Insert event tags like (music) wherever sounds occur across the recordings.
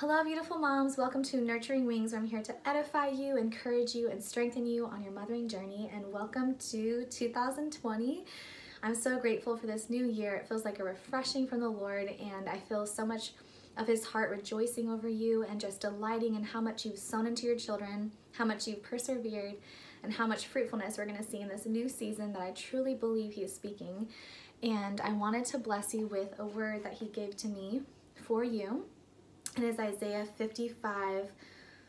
Hello, beautiful moms. Welcome to Nurturing Wings, where I'm here to edify you, encourage you, and strengthen you on your mothering journey. And welcome to 2020. I'm so grateful for this new year. It feels like a refreshing from the Lord, and I feel so much of His heart rejoicing over you and just delighting in how much you've sown into your children, how much you've persevered, and how much fruitfulness we're going to see in this new season that I truly believe He is speaking. And I wanted to bless you with a word that He gave to me for you it is Isaiah 55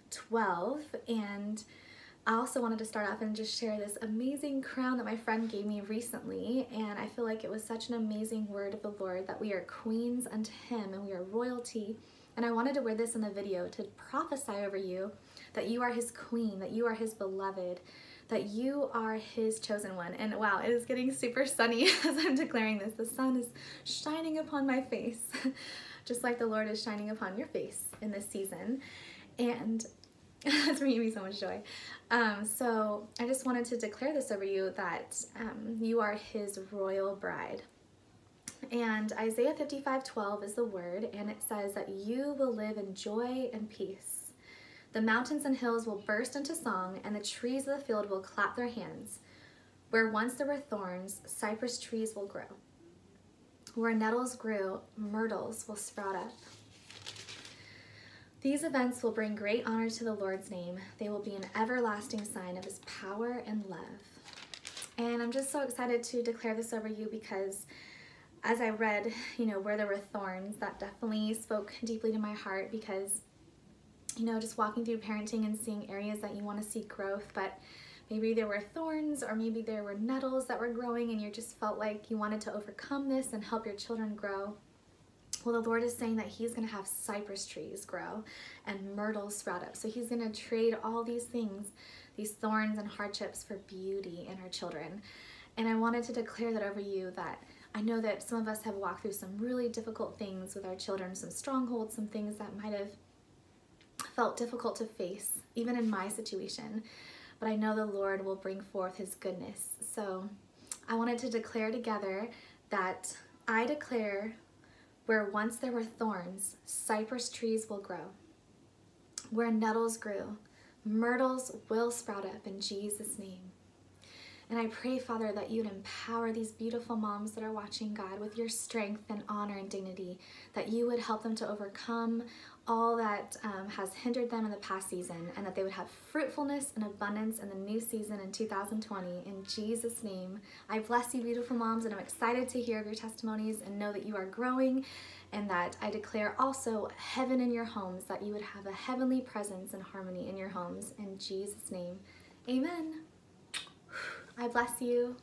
12. And I also wanted to start off and just share this amazing crown that my friend gave me recently. And I feel like it was such an amazing word of the Lord that we are queens unto Him and we are royalty. And I wanted to wear this in the video to prophesy over you that you are His queen, that you are His beloved, that you are His chosen one. And wow, it is getting super sunny (laughs) as I'm declaring this. The sun is shining upon my face. (laughs) just like the Lord is shining upon your face in this season. And (laughs) that's bringing me so much joy. Um, so I just wanted to declare this over you that um, you are his royal bride. And Isaiah 55 12 is the word, and it says that you will live in joy and peace. The mountains and hills will burst into song, and the trees of the field will clap their hands. Where once there were thorns, cypress trees will grow. Where nettles grew, myrtles will sprout up. These events will bring great honor to the Lord's name. They will be an everlasting sign of his power and love. And I'm just so excited to declare this over you because as I read, you know, where there were thorns, that definitely spoke deeply to my heart because, you know, just walking through parenting and seeing areas that you want to see growth, but Maybe there were thorns or maybe there were nettles that were growing and you just felt like you wanted to overcome this and help your children grow. Well, the Lord is saying that He's going to have cypress trees grow and myrtles sprout up. So He's going to trade all these things, these thorns and hardships, for beauty in our children. And I wanted to declare that over you that I know that some of us have walked through some really difficult things with our children, some strongholds, some things that might have felt difficult to face, even in my situation but I know the Lord will bring forth his goodness. So I wanted to declare together that I declare where once there were thorns, cypress trees will grow. Where nettles grew, myrtles will sprout up in Jesus' name. And I pray, Father, that you'd empower these beautiful moms that are watching, God, with your strength and honor and dignity, that you would help them to overcome all that um, has hindered them in the past season and that they would have fruitfulness and abundance in the new season in 2020. In Jesus' name, I bless you, beautiful moms, and I'm excited to hear of your testimonies and know that you are growing and that I declare also heaven in your homes, that you would have a heavenly presence and harmony in your homes. In Jesus' name, amen. I bless you.